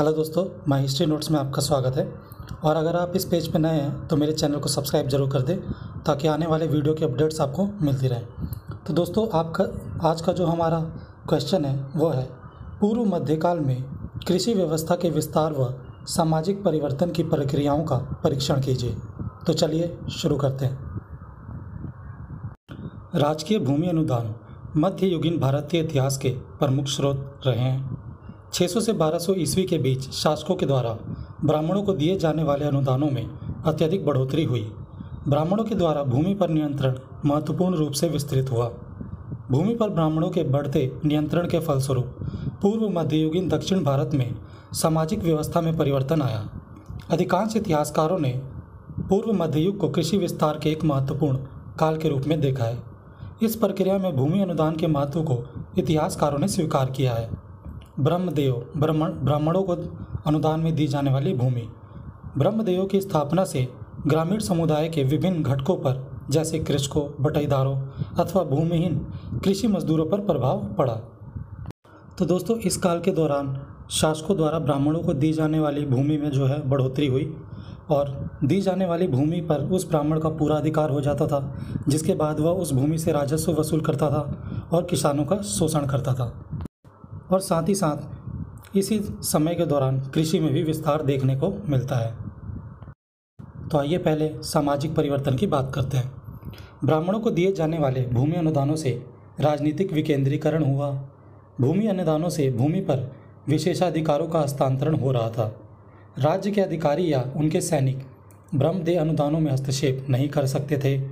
Hello दोस्तों, my history notes में आपका स्वागत है। और अगर आप इस पेज पर नए हैं तो मेरे चैनल को सब्सक्राइब ज़रूर कर दें, ताकि आने वाले वीडियो के अपडेट्स आपको मिलती रहें। तो दोस्तों, आपका, आज का जो हमारा क्वेश्चन है, वो है, पूर्व मध्यकाल में कृषि व्यवस्था के विस्तार व सामाजिक परिवर्तन की प्रक्रियाओं का परीक्षण कीजिए। तो चलिए शुरू करते हैं। राजकीय भूमि अनुदान मध्य युगीन भारतीय इतिहास के प्रमुख स्रोत रहे हैं। 600 से 1200 ईस्वी के बीच शासकों के द्वारा ब्राह्मणों को दिए जाने वाले अनुदानों में अत्यधिक बढ़ोतरी हुई। ब्राह्मणों के द्वारा भूमि पर नियंत्रण महत्वपूर्ण रूप से विस्तृत हुआ। भूमि पर ब्राह्मणों के बढ़ते नियंत्रण के फलस्वरूप पूर्व, मध्ययुगीन, दक्षिण भारत में सामाजिक व्यवस्था में परिवर्तन आया। अधिकांश इतिहासकारों ने पूर्व, मध्ययुग को कृषि विस्तार के एक महत्वपूर्ण काल के रूप में देखा है। इस प्रक्रिया में भूमि अनुदान के महत्व को इतिहासकारों ने स्वीकार किया है। ब्रह्मदेव, ब्राह्मण, ब्राह्मणों को अनुदान में दी जाने वाली भूमि। ब्रह्मदेव की स्थापना से ग्रामीण समुदाय के विभिन्न घटकों पर, जैसे कृषकों, बटाईदारों अथवा भूमिहीन कृषि मजदूरों पर प्रभाव पड़ा। तो दोस्तों, इस काल के दौरान शासकों द्वारा ब्राह्मणों को दी जाने वाली भूमि में जो है बढ़ोतरी हुई और दी जाने वाली भूमि पर उस ब्राह्मण का पूरा अधिकार हो जाता था, जिसके बाद वह उस भूमि से राजस्व वसूल करता था और किसानों का शोषण करता था। और साथ ही साथ इसी समय के दौरान कृषि में भी विस्तार देखने को मिलता है। तो आइए पहले सामाजिक परिवर्तन की बात करते हैं। ब्राह्मणों को दिए जाने वाले भूमि अनुदानों से राजनीतिक विकेंद्रीकरण हुआ। भूमि अनुदानों से भूमि पर विशेषाधिकारों का हस्तांतरण हो रहा था। राज्य के अधिकारी या उनके सैनिक ब्रह्मदेह अनुदानों में हस्तक्षेप नहीं कर सकते थे।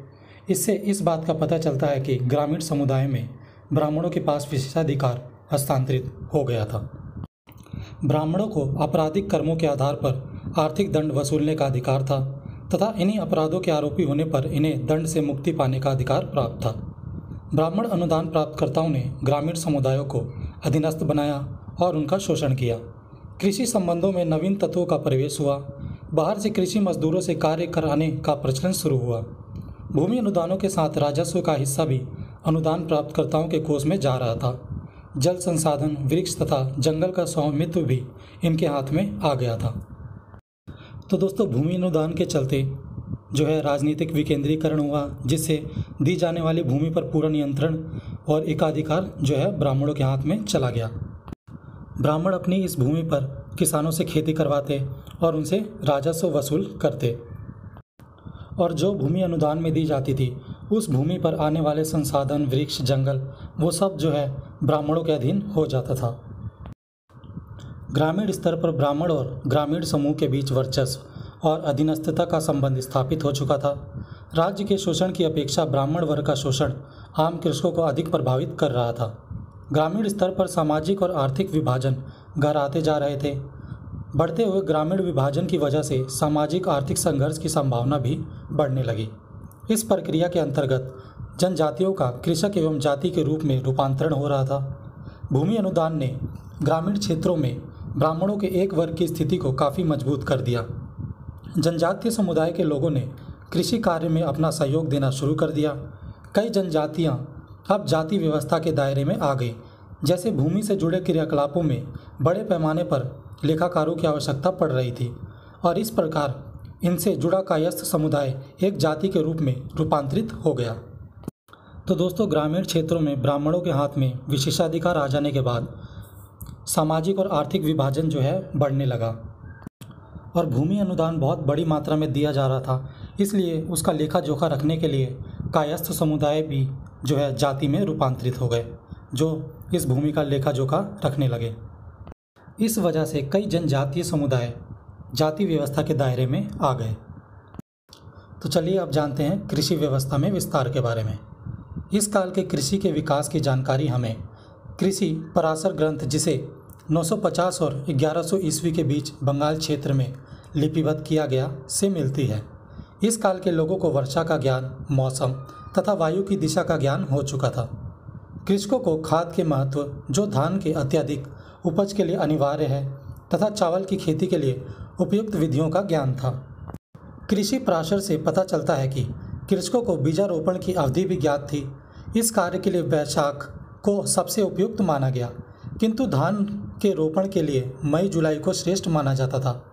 इससे इस बात का पता चलता है कि ग्रामीण समुदाय में ब्राह्मणों के पास विशेषाधिकार हस्तांतरित हो गया था। ब्राह्मणों को आपराधिक कर्मों के आधार पर आर्थिक दंड वसूलने का अधिकार था तथा इन्हीं अपराधों के आरोपी होने पर इन्हें दंड से मुक्ति पाने का अधिकार प्राप्त था। ब्राह्मण अनुदान प्राप्तकर्ताओं ने ग्रामीण समुदायों को अधीनस्थ बनाया और उनका शोषण किया। कृषि संबंधों में नवीन तत्वों का प्रवेश हुआ। बाहर से कृषि मजदूरों से कार्य कराने का प्रचलन शुरू हुआ। भूमि अनुदानों के साथ राजस्व का हिस्सा भी अनुदान प्राप्तकर्ताओं के कोष में जा रहा था। जल संसाधन, वृक्ष तथा जंगल का स्वामित्व भी इनके हाथ में आ गया था। तो दोस्तों, भूमि अनुदान के चलते जो है राजनीतिक विकेंद्रीकरण हुआ, जिससे दी जाने वाली भूमि पर पूरा नियंत्रण और एकाधिकार जो है ब्राह्मणों के हाथ में चला गया। ब्राह्मण अपनी इस भूमि पर किसानों से खेती करवाते और उनसे राजस्व वसूल करते। और जो भूमि अनुदान में दी जाती थी, उस भूमि पर आने वाले संसाधन, वृक्ष, जंगल, वो सब जो है ब्राह्मणों के अधीन हो जाता था। ग्रामीण स्तर पर ब्राह्मण और ग्रामीण समूह के बीच वर्चस्व और अधीनस्थता का संबंध स्थापित हो चुका था। राज्य के शोषण की अपेक्षा ब्राह्मण वर्ग का शोषण आम कृषकों को अधिक प्रभावित कर रहा था। ग्रामीण स्तर पर सामाजिक और आर्थिक विभाजन घर आते जा रहे थे। बढ़ते हुए ग्रामीण विभाजन की वजह से सामाजिक आर्थिक संघर्ष की संभावना भी बढ़ने लगी। इस प्रक्रिया के अंतर्गत जनजातियों का कृषक एवं जाति के रूप में रूपांतरण हो रहा था। भूमि अनुदान ने ग्रामीण क्षेत्रों में ब्राह्मणों के एक वर्ग की स्थिति को काफ़ी मज़बूत कर दिया। जनजातीय समुदाय के लोगों ने कृषि कार्य में अपना सहयोग देना शुरू कर दिया। कई जनजातियाँ अब जाति व्यवस्था के दायरे में आ गई, जैसे भूमि से जुड़े क्रियाकलापों में बड़े पैमाने पर लेखाकारों की आवश्यकता पड़ रही थी और इस प्रकार इनसे जुड़ा कायस्थ समुदाय एक जाति के रूप में रूपांतरित हो गया। तो दोस्तों, ग्रामीण क्षेत्रों में ब्राह्मणों के हाथ में विशेषाधिकार आ जाने के बाद सामाजिक और आर्थिक विभाजन जो है बढ़ने लगा। और भूमि अनुदान बहुत बड़ी मात्रा में दिया जा रहा था, इसलिए उसका लेखा जोखा रखने के लिए कायस्थ समुदाय भी जो है जाति में रूपांतरित हो गए, जो इस भूमि का लेखा जोखा रखने लगे। इस वजह से कई जनजातीय समुदाय जाति व्यवस्था के दायरे में आ गए। तो चलिए अब जानते हैं कृषि व्यवस्था में विस्तार के बारे में। इस काल के कृषि के विकास की जानकारी हमें। कृषि पराशर ग्रंथ, जिसे 950 और 1100 ईस्वी के बीच बंगाल क्षेत्र में लिपिबद्ध किया गया, से मिलती है। इस काल के लोगों को वर्षा का ज्ञान, मौसम तथा वायु की दिशा का ज्ञान हो चुका था। कृषकों को खाद के महत्व, जो धान के अत्यधिक उपज के लिए अनिवार्य है, तथा चावल की खेती के लिए उपयुक्त विधियों का ज्ञान था। कृषि प्राशर से पता चलता है कि कृषकों को बीजारोपण की अवधि भी ज्ञात थी। इस कार्य के लिए वैशाख को सबसे उपयुक्त माना गया। किंतु धान के रोपण के लिए मई, जुलाई को श्रेष्ठ माना जाता था।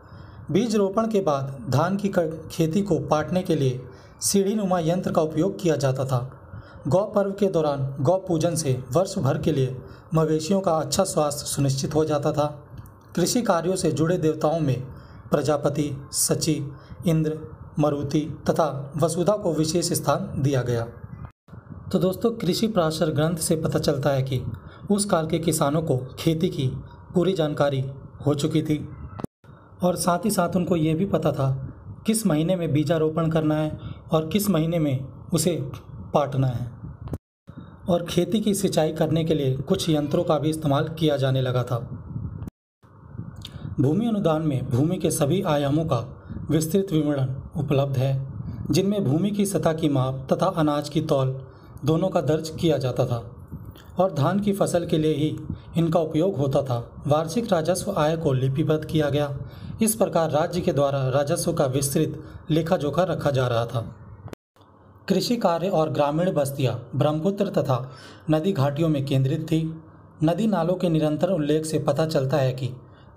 बीज रोपण के बाद धान की खेती को पाटने के लिए सीढ़ी नुमा यंत्र का उपयोग किया जाता था। गौ पर्व के दौरान गौ पूजन से वर्ष भर के लिए मवेशियों का अच्छा स्वास्थ्य सुनिश्चित हो जाता था। कृषि कार्यों से जुड़े देवताओं में प्रजापति सची इंद्र मरुति तथा वसुधा को विशेष स्थान दिया गया। तो दोस्तों, कृषि प्राशर ग्रंथ से पता चलता है कि उस काल के किसानों को खेती की पूरी जानकारी हो चुकी थी। और साथ ही साथ उनको ये भी पता था किस महीने में बीजारोपण करना है और किस महीने में उसे पाटना है। और खेती की सिंचाई करने के लिए कुछ यंत्रों का भी इस्तेमाल किया जाने लगा था। भूमि अनुदान में भूमि के सभी आयामों का विस्तृत विवरण उपलब्ध है, जिनमें भूमि की सतह की माप तथा अनाज की तौल दोनों का दर्ज किया जाता था और धान की फ़सल के लिए ही इनका उपयोग होता था। वार्षिक राजस्व आय को लिपिबद्ध किया गया। इस प्रकार राज्य के द्वारा राजस्व का विस्तृत लेखा जोखा रखा जा रहा था। कृषि कार्य और ग्रामीण बस्तियाँ ब्रह्मपुत्र तथा नदी घाटियों में केंद्रित थी। नदी नालों के निरंतर उल्लेख से पता चलता है कि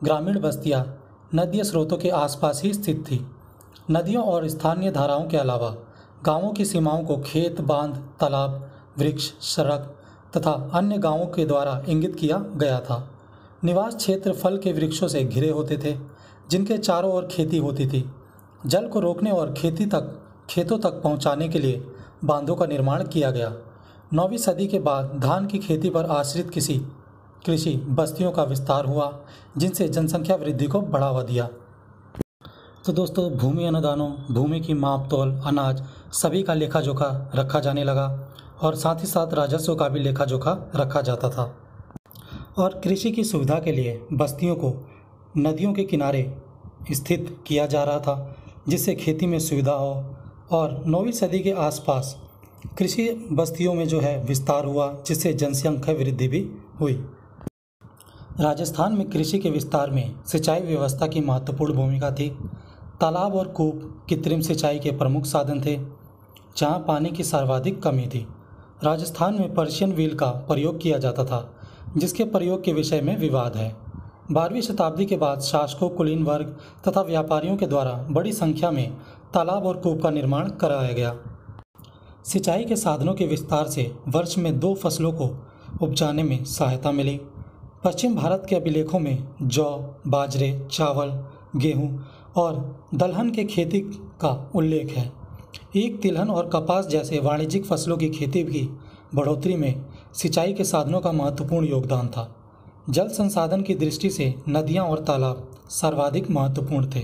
ग्रामीण बस्तियाँ नदी स्रोतों के आसपास ही स्थित थी। नदियों और स्थानीय धाराओं के अलावा गाँवों की सीमाओं को खेत, बाँध, तालाब, वृक्ष, सड़क तथा अन्य गाँवों के द्वारा इंगित किया गया था। निवास क्षेत्र फल के वृक्षों से घिरे होते थे, जिनके चारों ओर खेती होती थी। जल को रोकने और खेती तक, खेतों तक पहुँचाने के लिए बांधों का निर्माण किया गया। नौवीं सदी के बाद धान की खेती पर आश्रित किसी कृषि बस्तियों का विस्तार हुआ, जिनसे जनसंख्या वृद्धि को बढ़ावा दिया। तो दोस्तों, भूमि अनुदानों, भूमि की माप तोल अनाज, सभी का लेखा जोखा रखा जाने लगा और साथ ही साथ राजस्व का भी लेखा जोखा रखा जाता था। और कृषि की सुविधा के लिए बस्तियों को नदियों के किनारे स्थित किया जा रहा था, जिससे खेती में सुविधा हो और नौवीं सदी के आसपास कृषि बस्तियों में जो है विस्तार हुआ, जिससे जनसंख्या वृद्धि भी हुई। राजस्थान में कृषि के विस्तार में सिंचाई व्यवस्था की महत्वपूर्ण भूमिका थी। तालाब और कूप कृत्रिम सिंचाई के प्रमुख साधन थे, जहाँ पानी की सर्वाधिक कमी थी। राजस्थान में पर्शियन व्हील का प्रयोग किया जाता था, जिसके प्रयोग के विषय में विवाद है। बारहवीं शताब्दी के बाद शासकों, कुलीन वर्ग तथा व्यापारियों के द्वारा बड़ी संख्या में तालाब और कूप का निर्माण कराया गया। सिंचाई के साधनों के विस्तार से वर्ष में दो फ़सलों को उपजाने में सहायता मिली। पश्चिम भारत के अभिलेखों में जौ, बाजरे, चावल, गेहूँ और दलहन के खेती का उल्लेख है। एक तिलहन और कपास जैसे वाणिज्यिक फ़सलों की खेती भी बढ़ोतरी में सिंचाई के साधनों का महत्वपूर्ण योगदान था। जल संसाधन की दृष्टि से नदियाँ और तालाब सर्वाधिक महत्वपूर्ण थे।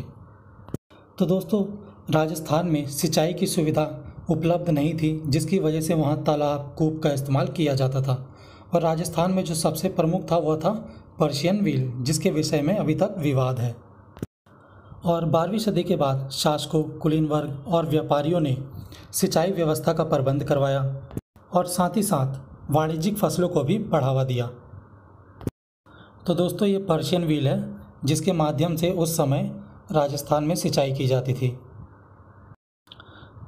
तो दोस्तों, राजस्थान में सिंचाई की सुविधा उपलब्ध नहीं थी, जिसकी वजह से वहाँ तालाब, कूप का इस्तेमाल किया जाता था। और राजस्थान में जो सबसे प्रमुख था, वह था पर्शियन व्हील जिसके विषय में अभी तक विवाद है। और बारहवीं सदी के बाद शासकों, कुलीन वर्ग और व्यापारियों ने सिंचाई व्यवस्था का प्रबंध करवाया और साथ ही साथ वाणिज्यिक फ़सलों को भी बढ़ावा दिया। तो दोस्तों, ये पर्शियन व्हील है, जिसके माध्यम से उस समय राजस्थान में सिंचाई की जाती थी।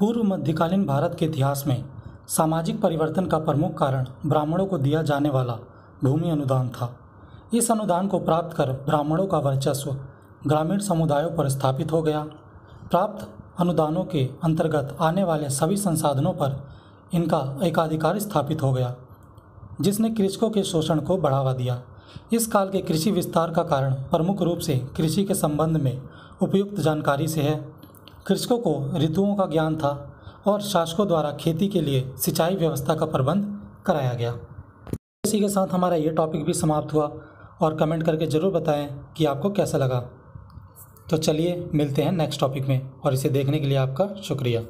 पूर्व मध्यकालीन भारत के इतिहास में सामाजिक परिवर्तन का प्रमुख कारण ब्राह्मणों को दिया जाने वाला भूमि अनुदान था। इस अनुदान को प्राप्त कर ब्राह्मणों का वर्चस्व ग्रामीण समुदायों पर स्थापित हो गया। प्राप्त अनुदानों के अंतर्गत आने वाले सभी संसाधनों पर इनका एकाधिकार स्थापित हो गया, जिसने कृषकों के शोषण को बढ़ावा दिया। इस काल के कृषि विस्तार का कारण प्रमुख रूप से कृषि के संबंध में उपयुक्त जानकारी से है। कृषकों को ऋतुओं का ज्ञान था और शासकों द्वारा खेती के लिए सिंचाई व्यवस्था का प्रबंध कराया गया। इसी के साथ हमारा ये टॉपिक भी समाप्त हुआ और कमेंट करके ज़रूर बताएँ कि आपको कैसा लगा। तो चलिए मिलते हैं नेक्स्ट टॉपिक में और इसे देखने के लिए आपका शुक्रिया।